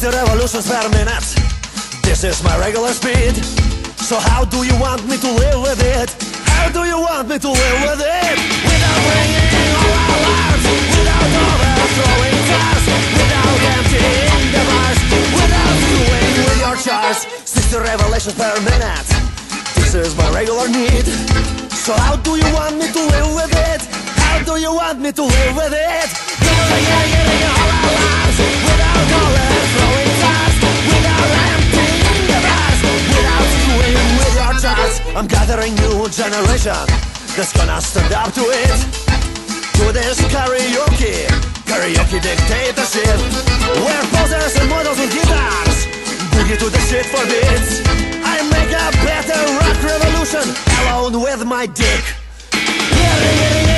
60 revolutions per minute. This is my regular speed. So how do you want me to live with it? How do you want me to live with it? Without bringing all our lives, without overthrowing cars, without emptying the bars, without doing with your chars. 60 revelations per minute. This is my regular need. So how do you want me to live with it? How do you want me to live with it? Getting all our lives without I'm gathering new generation that's gonna stand up to it. To this karaoke, karaoke dictatorship, where posers and models with guitars boogie to the shit for beats. I make a better rock revolution alone with my dick. Getting, getting, getting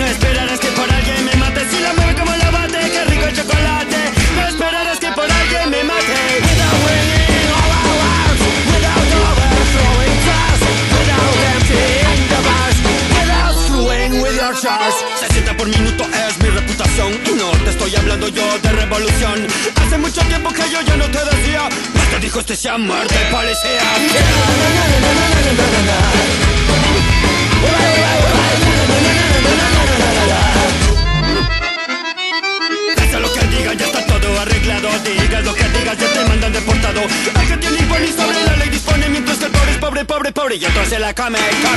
No esperarás que por alguien me mate. Si la mueve como lo bate, qué rico el chocolate. No esperarás que por alguien me mate. Without ringing all our lives, without overthrowing cars, without emptying the bars, without screwing with your chars. 60 por minuto es mi reputación Y no te estoy hablando yo de revolución Hace mucho tiempo que yo ya no te decía Más te dijo este sea muerte policía orilla, entonces la cama y cama.